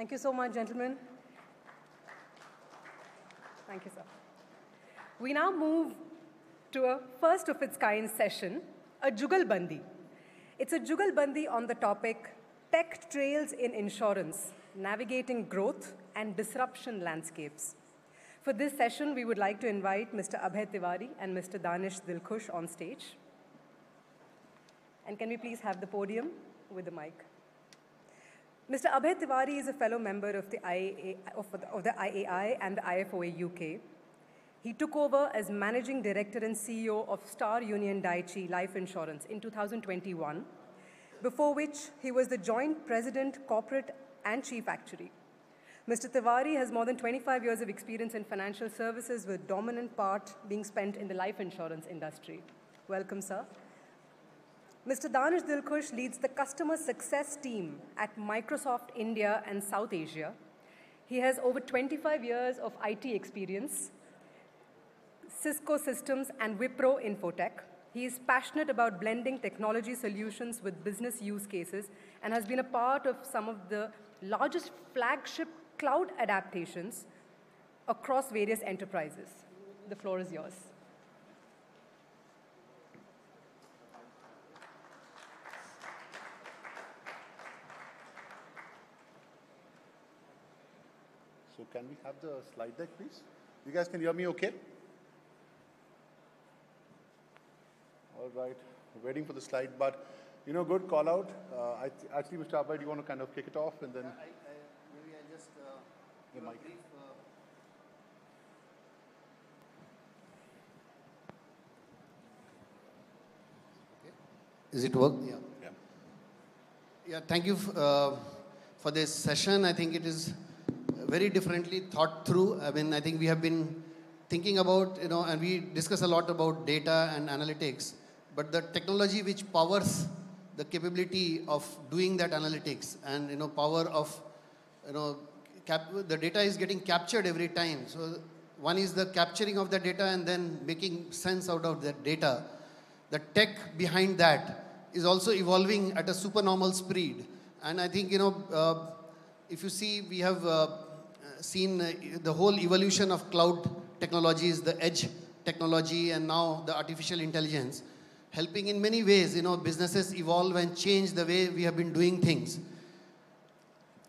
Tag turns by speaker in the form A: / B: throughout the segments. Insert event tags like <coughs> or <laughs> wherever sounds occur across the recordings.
A: Thank you so much, gentlemen. Thank you, sir. We now move to a first of its kind session, a Jugalbandi. It's a Jugalbandi on the topic Tech Trails in Insurance, Navigating Growth and Disruption Landscapes. For this session, we would like to invite Mr. Abhay Tewari and Mr. Dahnesh Dilkhush on stage. And can we please have the podium with the mic? Mr. Abhay Tewari is a fellow member of the, of, of the IAI and the IFOA UK. He took over as managing director and CEO of Star Union Dai-ichi Life Insurance in 2021, before which he was the joint president, corporate and chief actuary. Mr. Tewari has more than 25 years of experience in financial services with dominant part being spent in the life insurance industry. Welcome, sir. Mr. Dahnesh Dilkhush leads the customer success team at Microsoft India and South Asia. He has over 25 years of IT experience, Cisco Systems and Wipro Infotech. He is passionate about blending technology solutions with business use cases and has been a part of some of the largest flagship cloud adaptations across various enterprises. The floor is yours.
B: Can we have the slide deck, please? You guys can hear me okay? All right, waiting for the slide, but you know, good call out. Uh, I actually, Mr. Abhay, do you want to kind of kick it off and then?
C: I, I, maybe I just uh, give a
B: mic.
C: brief. Uh, okay. Is it work? Yeah.
B: Yeah.
C: Yeah, thank you f- uh, for this session. I think it is very differently thought through. I mean, I think we have been thinking about, you know, and we discuss a lot about data and analytics, but the technology which powers the capability of doing that analytics and, you know, power of, you know, the data is getting captured every time. So one is the capturing of the data and then making sense out of that data. The tech behind that is also evolving at a supernormal speed. And I think, you know, uh, if you see, we have uh, seen uh, the whole evolution of cloud technologies, the edge technology, and now the artificial intelligence, helping in many ways, you know, businesses evolve and change the way we have been doing things.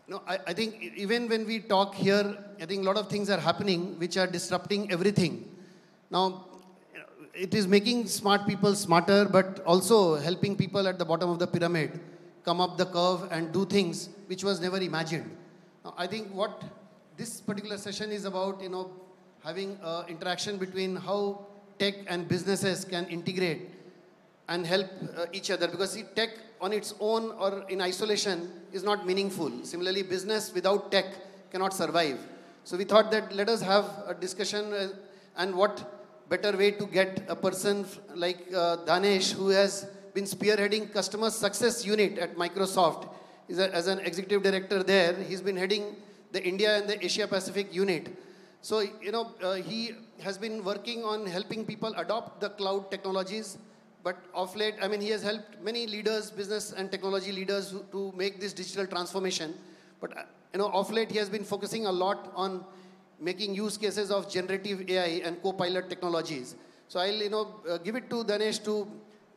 C: No, I, I think even when we talk here, I think a lot of things are happening which are disrupting everything. Now, it is making smart people smarter, but also helping people at the bottom of the pyramid come up the curve and do things which was never imagined. Now, I think what this particular session is about, you know, having interaction between how tech and businesses can integrate and help uh, each other because see, tech on its own or in isolation is not meaningful. Similarly, business without tech cannot survive. So we thought that let us have a discussion uh, and what better way to get a person like uh, Dahnesh who has been spearheading customer success unit at Microsoft a, as an executive director there. He's been heading the India and the Asia Pacific unit. So, you know, uh, he has been working on helping people adopt the cloud technologies. But of late, I mean, he has helped many leaders, business and technology leaders who- to make this digital transformation. But, uh, you know, of late, he has been focusing a lot on making use cases of generative AI and co-pilot technologies. So I'll, you know, uh, give it to Dahnesh to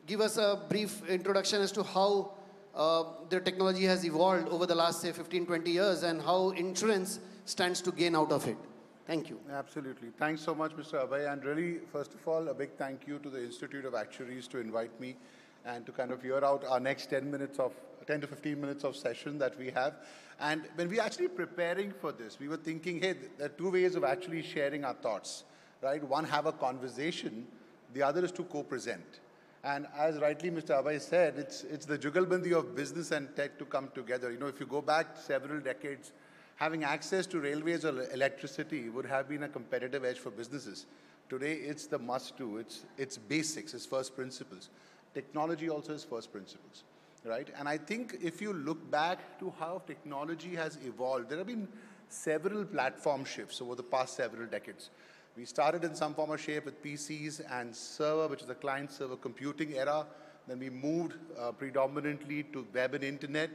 C: give us a brief introduction as to how Uh, the technology has evolved over the last, say, 15, 20 years and how insurance stands to gain out of it. Thank you.
B: Absolutely. Thanks so much, Mr. Abhay. And really, first of all, a big thank you to the Institute of Actuaries to invite me and to kind of hear out our next 10 minutes of 10 to 15 minutes of session that we have. And when we actually preparing for this, we were thinking, hey, there are two ways of actually sharing our thoughts, right? One, have a conversation. The other is to co-present. And as rightly Mr. Abhay said, it's, it's the jugalbandi of business and tech to come together. You know, if you go back several decades, having access to railways or electricity would have been a competitive edge for businesses. Today, it's the must-do. It's, it's basics. It's first principles. Technology also is first principles, right? And I think if you look back to how technology has evolved, there have been several platform shifts over the past several decades. We started in some form or shape with PCs and server, which is the client-server computing era. Then we moved uh, predominantly to web and internet.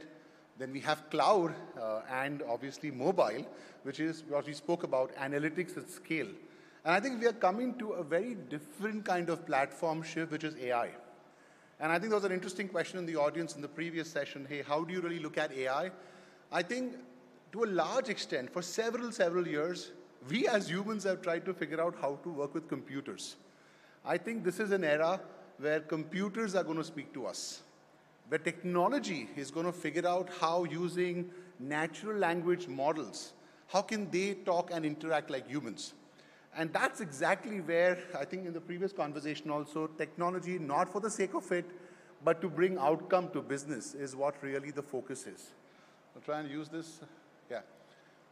B: Then we have cloud uh, and obviously mobile, which is what we spoke about, analytics at scale. And I think we are coming to a very different kind of platform shift, which is AI. And I think there was an interesting question in the audience in the previous session. Hey, how do you really look at AI? I think to a large extent, for several, several years, we as humans have tried to figure out how to work with computers. I think this is an era where computers are going to speak to us, where technology is going to figure out how using natural language models, how can they talk and interact like humans? And that's exactly where, I think in the previous conversation also, technology, not for the sake of it, but to bring outcome to business is what really the focus is. I'll try and use this. Yeah.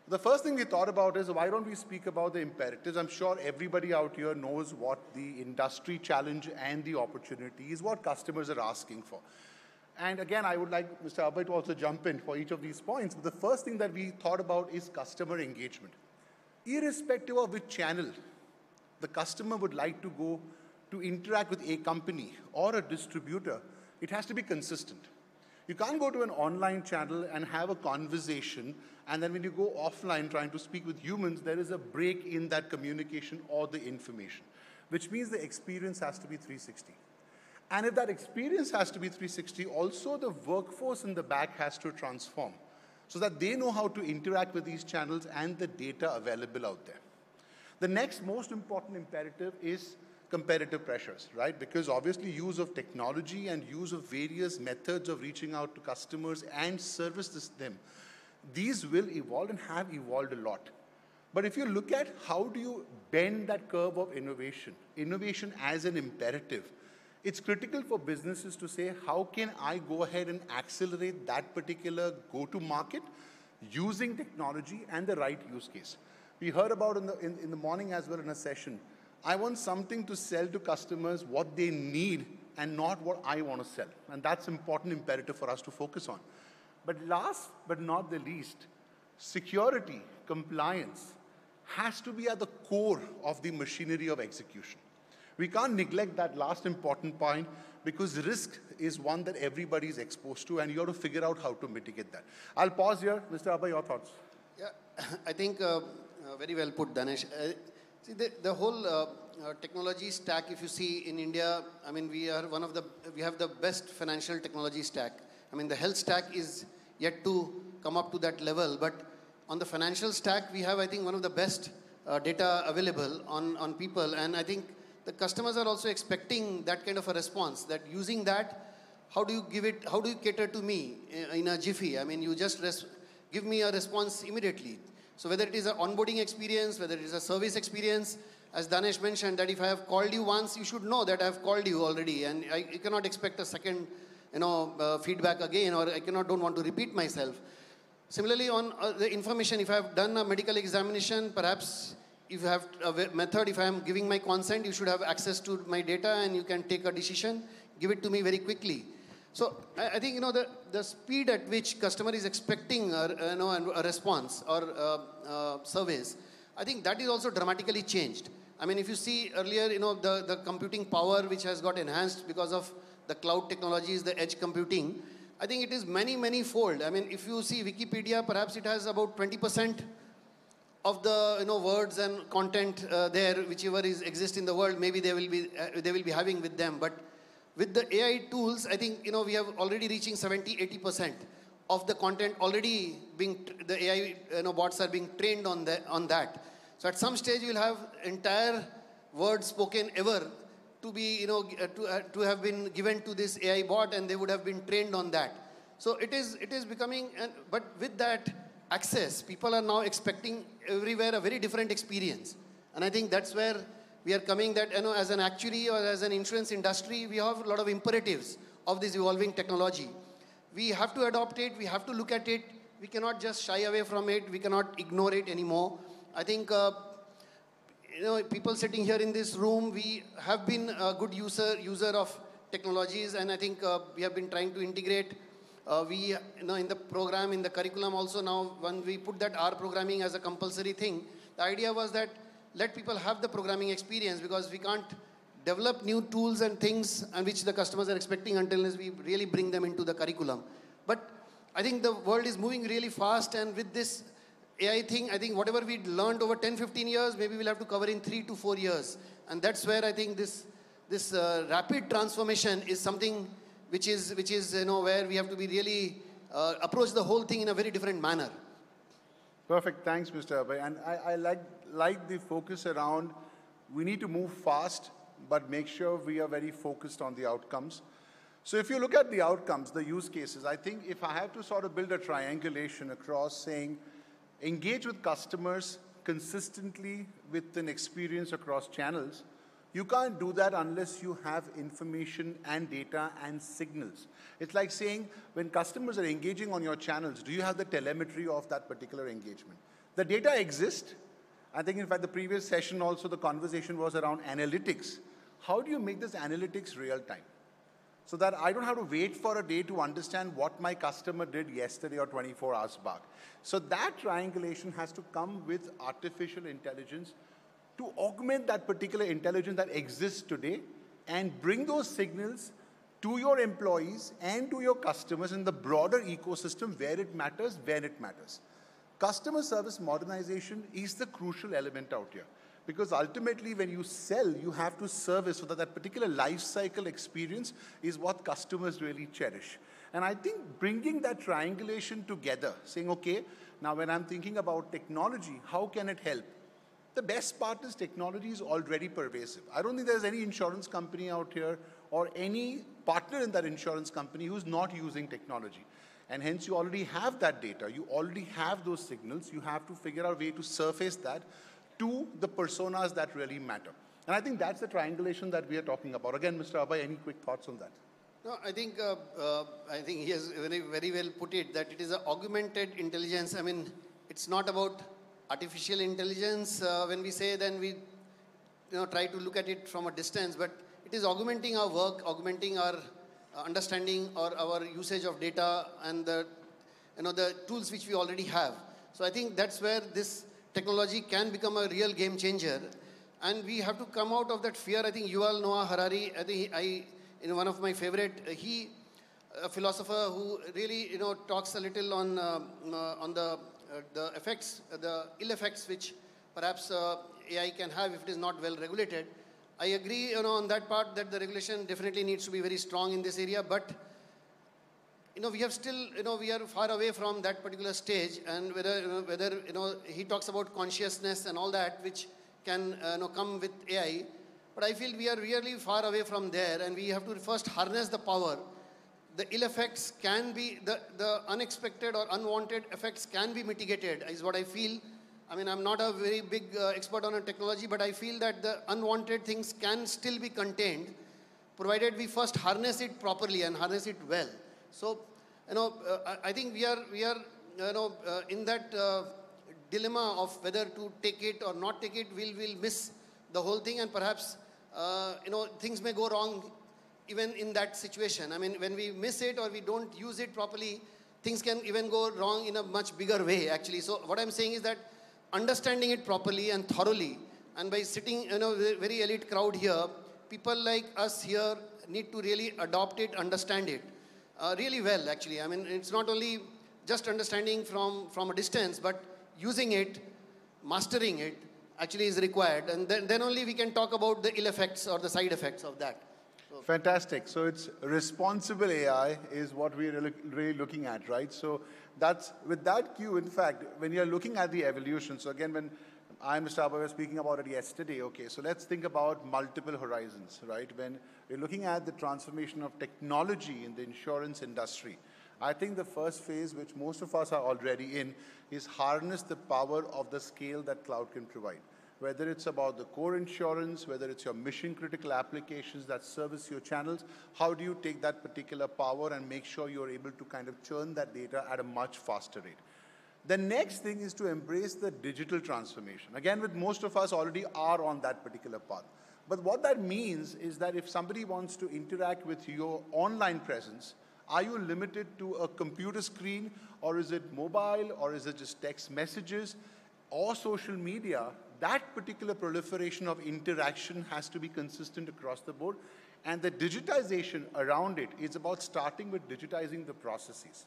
B: The first thing we thought about is why don't we speak about the imperatives? I'm sure everybody out here knows what the industry challenge and the opportunity is, what customers are asking for. And again, I would like Mr. Abhay to also jump in for each of these points. But the first thing that we thought about is customer engagement irrespective of which channel the customer would like to go to interact with a company or a distributor, it has to be consistent. You can't go to an online channel and have a conversation, and then when you go offline trying to speak with humans, there is a break in that communication or the information, which means the experience has to be 360. And if that experience has to be 360, also the workforce in the back has to transform so that they know how to interact with these channels and the data available out there. The next most important imperative is competitive pressures, right? Because obviously use of technology and use of various methods of reaching out to customers and service them, these will evolve and have evolved a lot. But if you look at how do you bend that curve of innovation, innovation as an imperative, it's critical for businesses to say, how can I go ahead and accelerate that particular go-to market using technology and the right use case? We heard about in the, in, in the morning as well in a session. I want something to sell to customers what they need and not what I want to sell. And that's important imperative for us to focus on. But last but not the least, security, compliance has to be at the core of the machinery of execution. We can't neglect that last important point because risk is one that everybody is exposed to and you have to figure out how to mitigate that. I'll pause here. Mr. Abhay, your thoughts?
C: Yeah, <coughs> I think uh, uh, very well put, Dahnesh. Uh, see, the, the whole uh, uh, technology stack, if you see in India, I mean, we are one of the, we have the best financial technology stack. I mean, the health stack is yet to come up to that level, but on the financial stack, we have, I think, one of the best uh, data available on, on people. And I think the customers are also expecting that kind of a response that using that how do you give it how do you cater to me in a jiffy i mean you just give me a response immediately so whether it is an onboarding experience whether it is a service experience as Dahnesh mentioned that if I have called you once you should know that I have called you already. And I, I cannot expect a second you know uh, feedback again or I cannot don't want to repeat myself. Similarly on uh, the information if I have done a medical examination perhaps if you have a method, if I am giving my consent, you should have access to my data and you can take a decision, give it to me very quickly. So I, I think, you know, the, the speed at which customer is expecting a, you know, a response or uh, uh, service, I think that is also dramatically changed. I mean, if you see earlier, you know, the, the computing power which has got enhanced because of the cloud technologies, the edge computing, I think it is many, many fold. I mean, if you see Wikipedia, perhaps it has about 20% of the you know words and content uh, there whichever is exist in the world maybe they will be uh, they will be having with them but with the ai tools i think you know we have already reaching 70 80% of the content already being the ai you know bots are being trained on the on that so at some stage you'll have entire words spoken ever to be you know uh, to, uh, to have been given to this ai bot and they would have been trained on that so it is it is becoming but with that access, people are now expecting everywhere a very different experience. And I think that's where we are coming that, you know, as an actuary or as an insurance industry, we have a lot of imperatives of this evolving technology. We have to adopt it, we have to look at it, we cannot just shy away from it, we cannot ignore it anymore. I think, uh, you know, people sitting here in this room, we have been a good user, user of technologies, and I think uh, we have been trying to integrate uh, we, you know, in the program, in the curriculum also now, when we put that R programming as a compulsory thing, the idea was that let people have the programming experience because we can't develop new tools and things and which the customers are expecting until we really bring them into the curriculum. But I think the world is moving really fast, and with this AI thing, I think whatever we learned over 10, 15 years, maybe we'll have to cover in three to four years. And that's where I think this, this uh, rapid transformation is something which is, which is, you know, where we have to be really uh, approach the whole thing in a very different manner.
B: Perfect. Thanks, Mr. Abhay. And I, I like, like the focus around we need to move fast, but make sure we are very focused on the outcomes. So if you look at the outcomes, the use cases, I think if I have to sort of build a triangulation across saying engage with customers consistently with an experience across channels, you can't do that unless you have information and data and signals. It's like saying when customers are engaging on your channels, do you have the telemetry of that particular engagement? The data exists. I think, in fact, the previous session also the conversation was around analytics. How do you make this analytics real time? So that I don't have to wait for a day to understand what my customer did yesterday or 24 hours back. So that triangulation has to come with artificial intelligence to augment that particular intelligence that exists today and bring those signals to your employees and to your customers in the broader ecosystem where it matters, when it matters. Customer service modernization is the crucial element out here. Because ultimately, when you sell, you have to service so that that particular life cycle experience is what customers really cherish. And I think bringing that triangulation together, saying, okay, now when I'm thinking about technology, how can it help? The best part is technology is already pervasive. I don't think there's any insurance company out here or any partner in that insurance company who's not using technology. And hence you already have that data. You already have those signals. You have to figure out a way to surface that to the personas that really matter. And I think that's the triangulation that we are talking about. Again, Mr. Abhay, any quick thoughts on that?
C: No, I think uh, uh, I think he has very very well put it that it is an augmented intelligence. I mean, it's not about artificial intelligence, uh, when we say, then we you know, try to look at it from a distance, but it is augmenting our work, augmenting our understanding or our usage of data and the, you know, the tools which we already have. So I think that's where this technology can become a real game changer. And we have to come out of that fear. I think Yuval Noah Harari, I think I, in one of my favorite, uh, he, a philosopher who really, you know, talks a little on, uh, uh, on the uh, the effects, uh, the ill effects which perhaps uh, AI can have if it is not well regulated. I agree you know, on that part that the regulation definitely needs to be very strong in this area, but you know, we have still, you know, we are far away from that particular stage and whether, you know, whether, you know, he talks about consciousness and all that which can, uh, you know, come with AI. But I feel we are really far away from there and we have to first harness the power the ill effects can be, the, the unexpected or unwanted effects can be mitigated, is what I feel. I mean, I'm not a very big uh, expert on a technology, but I feel that the unwanted things can still be contained, provided we first harness it properly and harness it well. So, you know, uh, I think we are, we are you know, uh, in that uh, dilemma of whether to take it or not take it, we'll, we'll miss the whole thing and perhaps, uh, you know, things may go wrong even in that situation. I mean, when we miss it or we don't use it properly, things can even go wrong in a much bigger way, actually. So what I'm saying is that understanding it properly and thoroughly, and by sitting, you know, very elite crowd here, people like us here need to really adopt it, understand it, uh, really well, actually. I mean, it's not only just understanding from, from a distance, but using it, mastering it, actually is required. And then, then only we can talk about the ill effects or the side effects of that.
B: Fantastic. So it's responsible AI is what we're really looking at, right? So that's with that cue, in fact, when you're looking at the evolution, so again, when I Mr. Abhay were speaking about it yesterday, okay, so let's think about multiple horizons, right? When we're looking at the transformation of technology in the insurance industry, I think the first phase, which most of us are already in, is harness the power of the scale that cloud can provide whether it's about the core insurance, whether it's your mission critical applications that service your channels, how do you take that particular power and make sure you're able to kind of churn that data at a much faster rate? The next thing is to embrace the digital transformation. Again, with most of us already are on that particular path. But what that means is that if somebody wants to interact with your online presence, are you limited to a computer screen or is it mobile or is it just text messages or social media that particular proliferation of interaction has to be consistent across the board. And the digitization around it is about starting with digitizing the processes.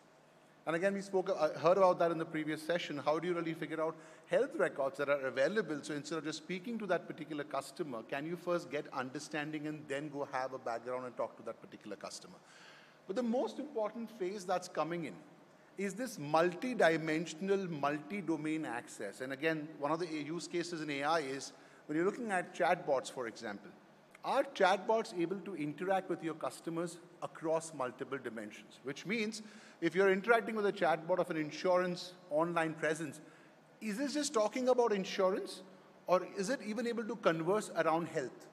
B: And again, we spoke, uh, heard about that in the previous session. How do you really figure out health records that are available? So instead of just speaking to that particular customer, can you first get understanding and then go have a background and talk to that particular customer? But the most important phase that's coming in is this multi-dimensional, multi-domain access. And again, one of the use cases in AI is when you're looking at chatbots, for example, are chatbots able to interact with your customers across multiple dimensions? Which means if you're interacting with a chatbot of an insurance online presence, is this just talking about insurance or is it even able to converse around health?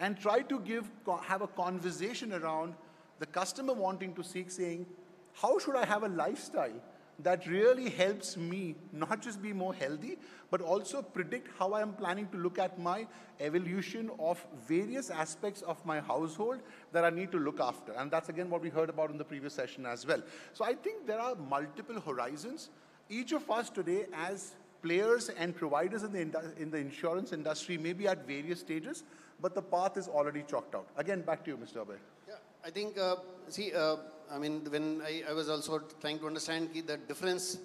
B: And try to give, have a conversation around the customer wanting to seek saying, how should I have a lifestyle that really helps me not just be more healthy, but also predict how I am planning to look at my evolution of various aspects of my household that I need to look after. And that's again what we heard about in the previous session as well. So I think there are multiple horizons. Each of us today as players and providers in the, in the insurance industry may be at various stages, but the path is already chalked out. Again, back to you, Mr. Abhay.
C: Yeah, I think, uh, see, uh, I mean, when I, I, was also trying to understand the difference,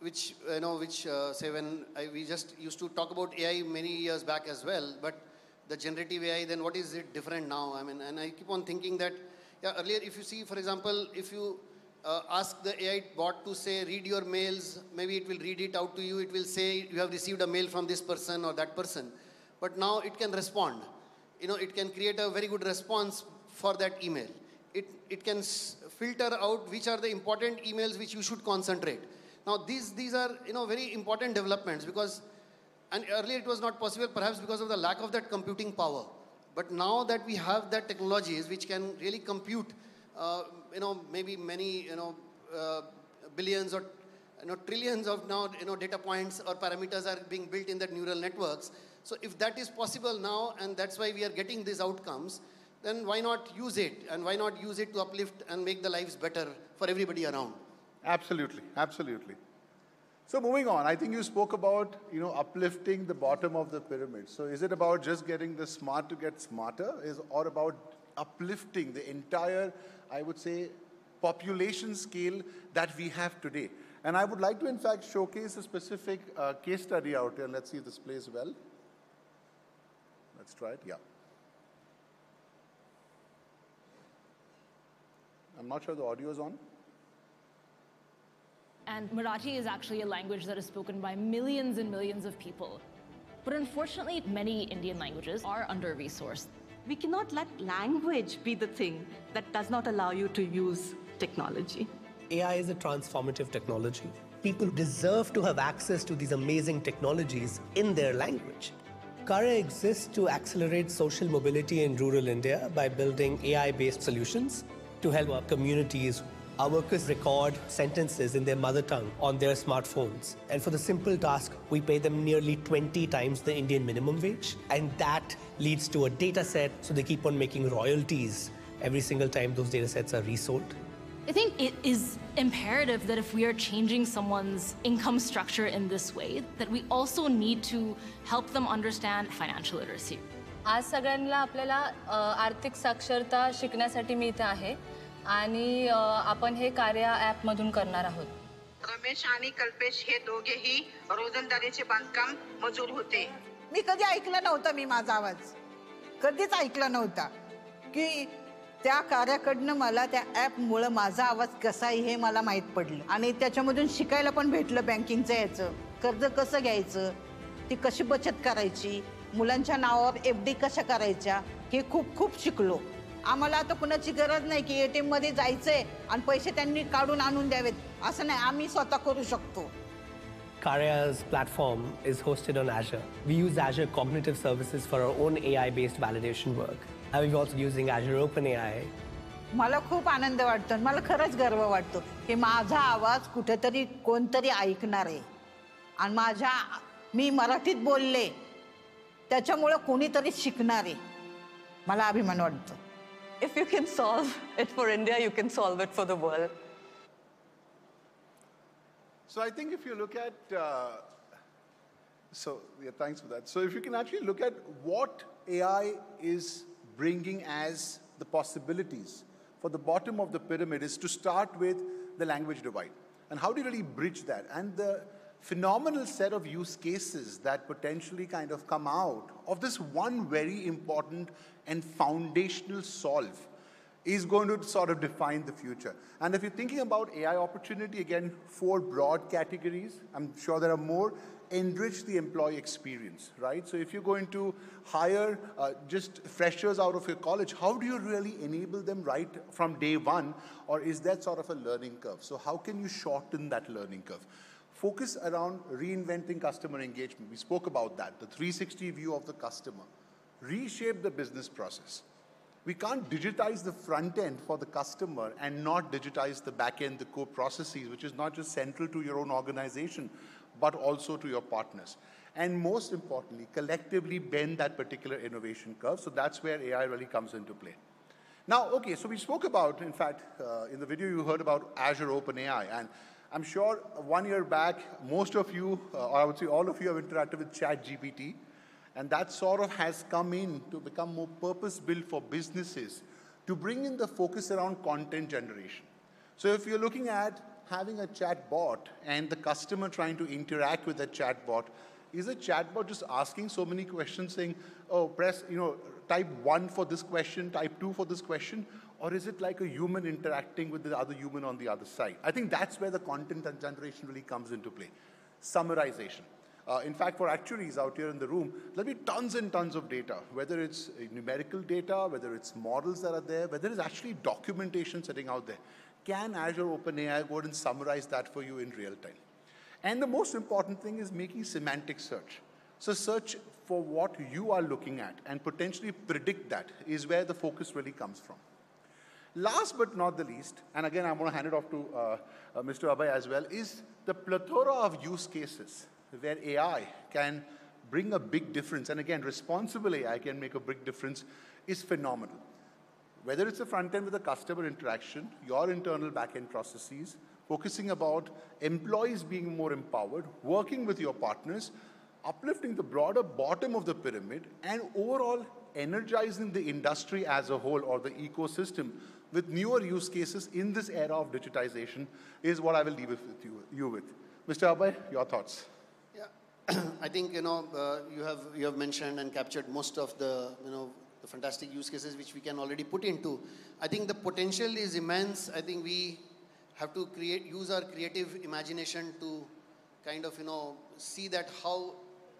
C: which, you know, which, uh, say, when I, we just used to talk about AI many years back as well, but the generative AI, then what is it different now? I mean, and I keep on thinking that, yeah, earlier, if you see, for example, if you uh, ask the AI bot to say, read your mails, maybe it will read it out to you, it will say, you have received a mail from this person or that person. But now it can respond. You know, it can create a very good response for that email. It, it can filter out which are the important emails which you should concentrate. Now, these, these are, you know, very important developments because, and earlier it was not possible perhaps because of the lack of that computing power. But now that we have that technologies which can really compute, uh, you know, maybe many, you know, uh, billions or you know, trillions of now, you know, data points or parameters are being built in that neural networks. So if that is possible now, and that's why we are getting these outcomes, then why not use it? And why not use it to uplift and make the lives better for everybody around?
B: Absolutely, absolutely. So moving on, I think you spoke about, you know, uplifting the bottom of the pyramid. So is it about just getting the smart to get smarter, is or about uplifting the entire, I would say, population scale that we have today? And I would like to, in fact, showcase a specific uh, case study out here. Let's see if this plays well. Let's try it. Yeah. I'm not sure the audio is on.
D: And Marathi is actually a language that is spoken by millions and millions of people. But unfortunately, many Indian languages are under-resourced.
E: We cannot let language be the thing that does not allow you to use technology.
F: AI is a transformative technology. People deserve to have access to these amazing technologies in their language. Karya exists to accelerate social mobility in rural India by building AI-based solutions to help our communities. Our workers record sentences in their mother tongue on their smartphones. And for the simple task, we pay them nearly 20 times the Indian minimum wage. And that leads to a data set, so they keep on making royalties every single time those data sets are resold.
D: I think it is imperative that if we are changing someone's income structure in this way, that we also need to help them understand financial literacy.
G: आज सगळ्यांना आपल्याला आर्थिक साक्षरता शिकण्यासाठी मी इथे आहे आणि आपण हे कार्य ॲपमधून करणार आहोत.
H: रमेश आणि कल्पेश हे दोघेही रोजंदारीचे बांधकाम मजूर होते.
I: मी कधी ऐकलं नव्हतं मी माझा आवाज. कधीच ऐकलं नव्हता की त्या कार्याकडनं मला त्या ॲपमुळं माझा आवाज कसा आहे हे मला माहीत पडलं. आणि त्याच्यामधून शिकायला पण भेटलं बँकिंगचं याचं. कर्ज कसं घ्यायचं? ती कशी बचत करायची? मुलांच्या नावावर एफ डी कशा करायच्या हे खूप खूप शिकलो आम्हाला आता कुणाची गरज नाही की ए टी एममध्ये जायचंय आणि पैसे त्यांनी काढून आणून द्यावेत असं नाही आम्ही स्वतः करू शकतो
F: Karya's platform is hosted on Azure. We use Azure Cognitive Services for our own AI-based validation work. And we're also using Azure OpenAI.
I: मला खूप आनंद वाटतो मला खरंच गर्व वाटतो की माझा आवाज कुठेतरी कोणतरी ऐकणार आहे आणि माझ्या मी मराठीत बोलले त्याच्यामुळं कोणीतरी शिकणार आहे मला अभिमान वाटतो
E: If you can solve it for India, you can solve it for the world.
B: So I think if you look at, uh, so yeah, thanks for that. So if you can actually look at what AI is bringing as the possibilities for the bottom of the pyramid is to start with the language divide. And how do you really bridge that? And the phenomenal set of use cases that potentially kind of come out of this one very important and foundational solve is going to sort of define the future. And if you're thinking about AI opportunity, again, four broad categories. I'm sure there are more. Enrich the employee experience, right? So if you're going to hire uh, just freshers out of your college, how do you really enable them right from day one? Or is that sort of a learning curve? So how can you shorten that learning curve? Focus around reinventing customer engagement. We spoke about that, the 360 view of the customer. Reshape the business process. We can't digitize the front end for the customer and not digitize the back end, the core processes, which is not just central to your own organization, but also to your partners. And most importantly, collectively bend that particular innovation curve. So that's where AI really comes into play. Now, okay, so we spoke about, in fact, uh, in the video you heard about Azure OpenAI. And I'm sure one year back, most of you, uh, or I would say all of you have interacted with ChatGPT. And that sort of has come in to become more purpose-built for businesses to bring in the focus around content generation. So if you're looking at having a chat bot and the customer trying to interact with that chat bot, is a chatbot just asking so many questions saying, oh, press, you know, type one for this question, type two for this question, or is it like a human interacting with the other human on the other side? I think that's where the content and generation really comes into play. Summarization. Uh, in fact, for actuaries out here in the room, there'll be tons and tons of data, whether it's numerical data, whether it's models that are there, whether it's actually documentation sitting out there. Can Azure OpenAI go and summarize that for you in real time? And the most important thing is making semantic search. So search for what you are looking at and potentially predict that is where the focus really comes from. Last but not the least, and again I'm going to hand it off to uh, uh, Mr. Abhay as well, is the plethora of use cases where AI can bring a big difference, and again, responsible AI can make a big difference, is phenomenal. Whether it's the front end with the customer interaction, your internal back end processes, focusing about employees being more empowered, working with your partners, uplifting the broader bottom of the pyramid, and overall energizing the industry as a whole or the ecosystem with newer use cases in this era of digitization is what I will leave with you, you with. Mr. Abhay, your thoughts.
C: Yeah, <clears throat> I think you know uh, you have you have mentioned and captured most of the you know the fantastic use cases which we can already put into. I think the potential is immense. I think we have to create use our creative imagination to kind of you know see that how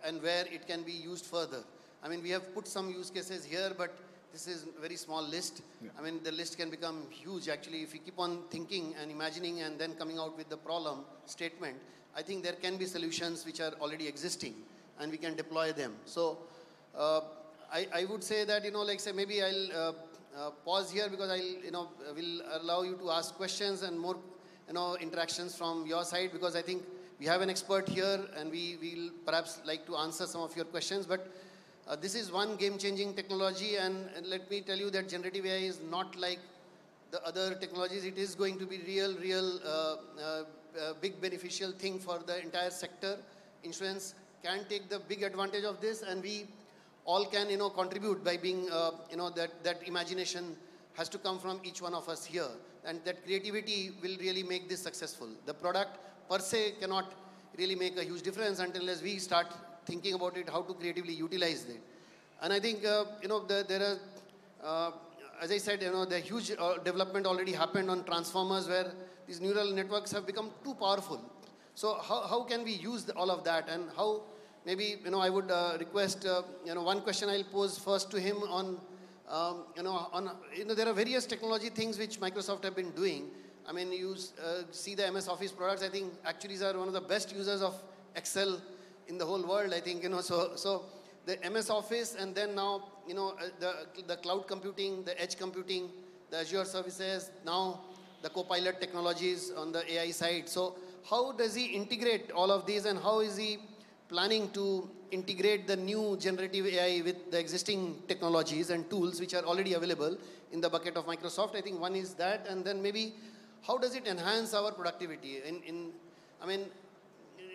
C: and where it can be used further. I mean we have put some use cases here, but this is a very small list. Yeah. I mean the list can become huge actually if we keep on thinking and imagining and then coming out with the problem statement I think there can be solutions which are already existing and we can deploy them. So uh, I, I would say that, you know, like say maybe I'll uh, uh, pause here because I'll, you know, will allow you to ask questions and more, you know, interactions from your side because I think we have an expert here and we will perhaps like to answer some of your questions. But uh, this is one game-changing technology and, and, let me tell you that generative AI is not like the other technologies. It is going to be real, real uh, uh, uh, big beneficial thing for the entire sector. Insurance can take the big advantage of this and we all can, you know, contribute by being, uh, you know, that, that imagination has to come from each one of us here. And that creativity will really make this successful. The product per se cannot really make a huge difference until as we start thinking about it, how to creatively utilize it. And I think, uh, you know, the, there are, uh, as I said, you know, the huge uh, development already happened on transformers where these neural networks have become too powerful. So how, how can we use the, all of that and how maybe, you know, I would uh, request, uh, you know, one question I'll pose first to him on, um, you know, on, you know, there are various technology things which Microsoft have been doing. I mean, you uh, see the MS Office products, I think actuaries are one of the best users of Excel in the whole world, I think, you know, so, so the MS Office and then now, you know, uh, the, the cloud computing, the edge computing, the Azure services, now the Copilot technologies on the AI side. So how does he integrate all of these and how is he planning to integrate the new generative AI with the existing technologies and tools which are already available in the bucket of Microsoft? I think one is that and then maybe how does it enhance our productivity? In, in I mean,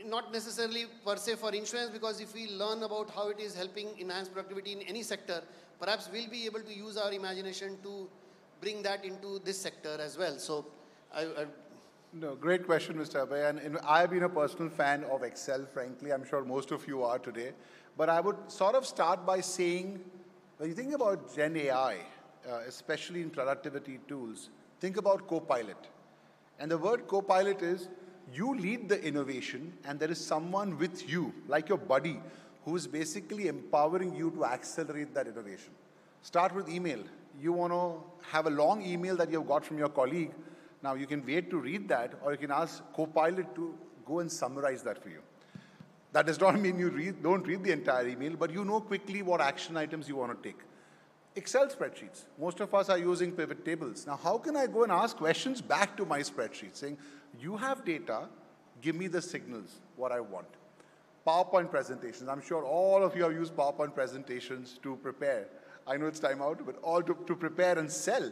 C: not necessarily per se for insurance because if we learn about how it is helping enhance productivity in any sector, perhaps we'll be able to use our imagination to bring that into this sector as well. So I, I
B: No, great question, Mr. Abhay. And, and I've been a personal fan of Excel, frankly. I'm sure most of you are today. But I would sort of start by saying, when you think about Gen AI, uh, especially in productivity tools, think about Copilot. And the word Copilot is you lead the innovation, and there is someone with you, like your buddy, who is basically empowering you to accelerate that innovation. Start with email. You want to have a long email that you've got from your colleague. Now, you can wait to read that, or you can ask Copilot to go and summarize that for you. That does not <laughs> mean you read, don't read the entire email, but you know quickly what action items you want to take. Excel spreadsheets. Most of us are using pivot tables. Now, how can I go and ask questions back to my spreadsheet saying, you have data, give me the signals, what I want. PowerPoint presentations. I'm sure all of you have used PowerPoint presentations to prepare. I know it's time out, but all to, to prepare and sell.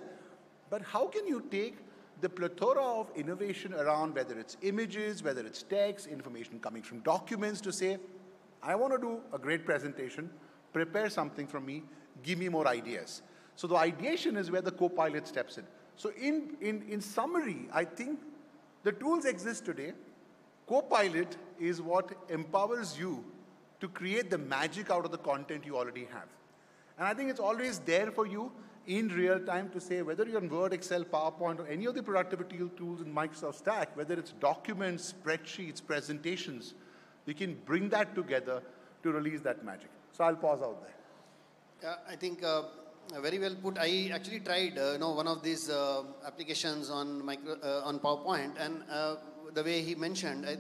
B: But how can you take the plethora of innovation around whether it's images, whether it's text, information coming from documents to say, I want to do a great presentation, prepare something from me, give me more ideas. So the ideation is where the co-pilot steps in. So in, in, in summary, I think the tools exist today. Copilot is what empowers you to create the magic out of the content you already have. And I think it's always there for you in real time to say whether you're in Word, Excel, PowerPoint, or any of the productivity tools in Microsoft Stack, whether it's documents, spreadsheets, presentations, we can bring that together to release that magic. So I'll pause out there.
C: Yeah, I think uh, very well put. I actually tried, uh, you know, one of these uh, applications on micro, uh, on PowerPoint, and uh, the way he mentioned, I,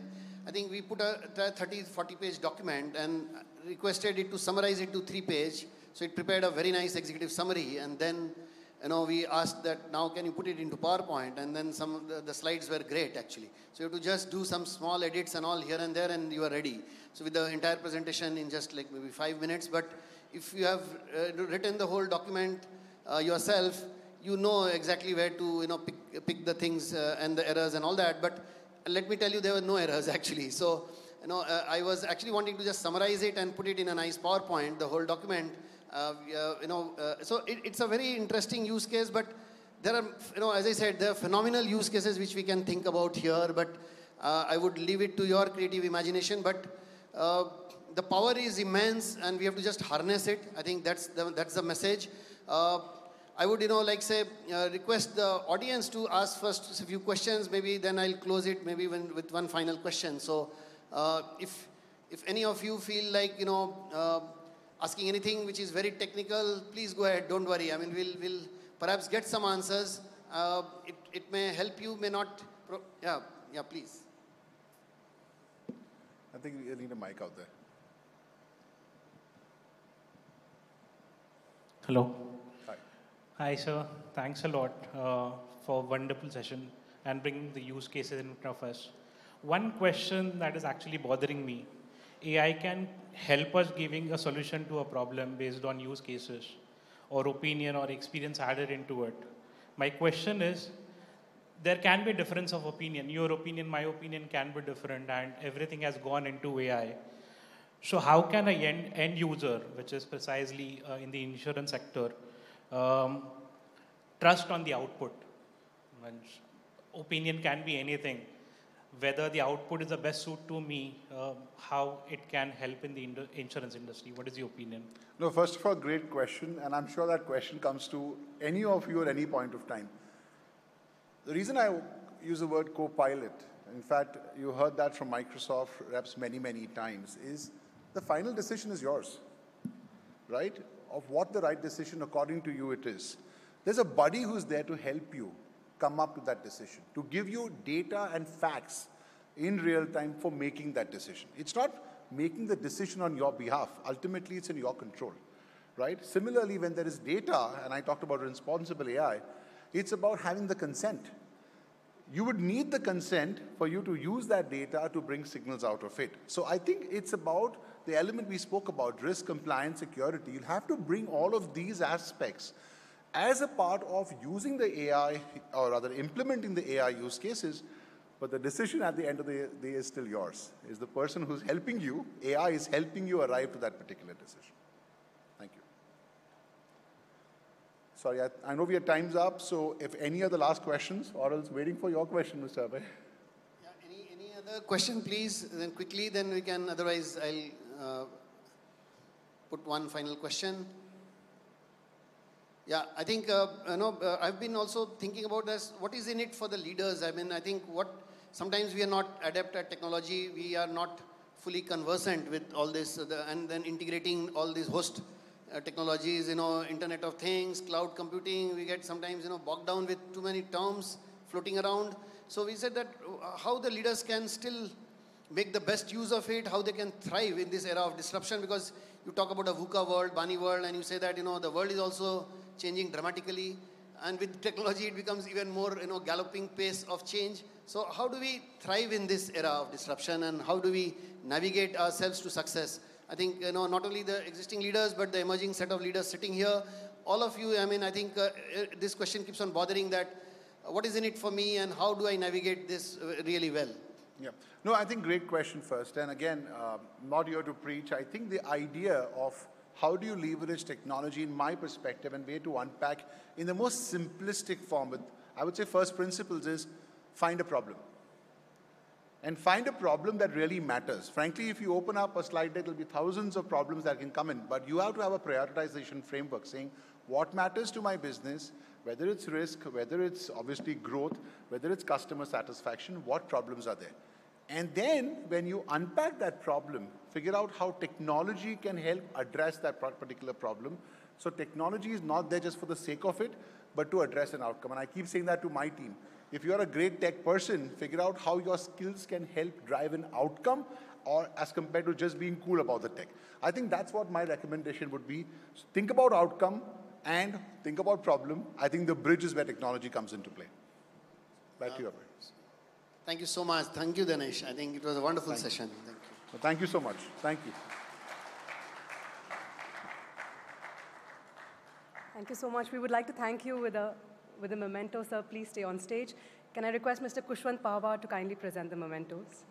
C: I think we put a 30, 40 page document and requested it to summarize it to three page. So it prepared a very nice executive summary, and then you know, we asked that now can you put it into PowerPoint? And then some the, the, slides were great actually. So you have to just do some small edits and all here and there, and you are ready. So with the entire presentation in just like maybe five minutes, but if you have uh, written the whole document uh, yourself, you know exactly where to you know pick, pick the things uh, and the errors and all that. But let me tell you, there were no errors <laughs> actually. So you know, uh, I was actually wanting to just summarize it and put it in a nice PowerPoint, the whole document. Uh, you know, uh, so it, it's a very interesting use case, but there are, you know, as I said, there are phenomenal use cases which we can think about here, but I would leave it to your creative imagination. But the power is immense and we have to just harness it. I think that's the, that's the message. Uh, I would, you know, like say, uh, request the audience to ask first a few questions. Maybe then I'll close it maybe when, with one final question. So uh, if, if any of you feel like, you know, uh, asking anything which is very technical, please go ahead. Don't worry. I mean, we'll, we'll perhaps get some answers. Uh, it, it may help you, may not. yeah, yeah, please.
B: I think we need a mic out there.
J: Hello. Hi. Hi, sir. Thanks a lot uh, for wonderful session and bringing the use cases in front of us. One question that is actually bothering me, AI can help us giving a solution to a problem based on use cases or opinion or experience added into it. My question is, there can be difference of opinion. Your opinion, my opinion can be different and everything has gone into AI. So how can a end, end user, which is precisely uh, in the insurance sector, um, trust on the output? opinion can be anything. Whether the output is the best suit to me, uh, how it can help in the insurance industry. What is your opinion?
B: No, first of all, great question. And I'm sure that question comes to any of you at any point of time. The reason I use the word co-pilot, in fact, you heard that from Microsoft reps many, many times, is the final decision is yours, right? Of what the right decision according to you it is. There's a buddy who's there to help you come up with that decision, to give you data and facts in real time for making that decision. It's not making the decision on your behalf. Ultimately, it's in your control, right? Similarly, when there is data, and I talked about responsible AI, it's about having the consent you would need the consent for you to use that data to bring signals out of it. So I think it's about the element we spoke about, risk, compliance, security. You'll have to bring all of these aspects as a part of using the AI, or rather implementing the AI use cases, but the decision at the end of the day is still yours. Is the person who's helping you, AI is helping you arrive to that particular decision. Thank you. Sorry, I, I know we have time's up, so if any other last questions, or else waiting for your question, Mr. Abhay.
C: Any other question, please, then quickly, then we can, otherwise I'll uh, put one final question. Yeah, I think, uh, you know, uh, I've been also thinking about this, what is in it for the leaders? I mean, I think what, sometimes we are not adept at technology, we are not fully conversant with all this, uh, the, and then integrating all these host uh, technologies, you know, Internet of Things, cloud computing, we get sometimes, you know, bogged down with too many terms floating around. So we said that how the leaders can still make the best use of it, how they can thrive in this era of disruption, because you talk about a VUCA world, Bani world, and you say that, you know, the world is also changing dramatically. And with <laughs> technology, it becomes even more, you know, galloping pace of change. So how do we thrive in this era of disruption and how do we navigate ourselves to success? I think, you know, not only the existing leaders, but the emerging set of leaders sitting here, all of you, I mean, I think uh, uh this question keeps on bothering that uh, what is in it for me and how do I navigate this uh, really well?
B: Yeah. No, I think great question first. And again, uh, not here to preach. I think the idea of how do you leverage technology, in my perspective, and way to unpack in the most simplistic form, with I would say first principles is find a problem and find a problem that really matters. Frankly, if you open up a slide deck, there'll be thousands of problems that can come in, but you have to have a prioritization framework saying what matters to my business, whether it's risk, whether it's obviously growth, whether it's customer satisfaction, what problems are there. And then when you unpack that problem, figure out how technology can help address that particular problem. So technology is not there just for the sake of it, but to address an outcome. And I keep saying that to my team. If you're a great tech person, figure out how your skills can help drive an outcome or as compared to just being cool about the tech. I think that's what my recommendation would be. Think about outcome and think about problem. I think the bridge is where technology comes into play. Back to you, Abhay.
C: Thank you so much. Thank you, Dahnesh. I think it was a wonderful
B: thank
C: session.
B: You. Thank you. Well, thank you so much. Thank you.
A: Thank you so much. We would like to thank you with a with a memento, sir. Please stay on stage. Can I request Mr. Kushwant Pahwa to kindly present the mementos?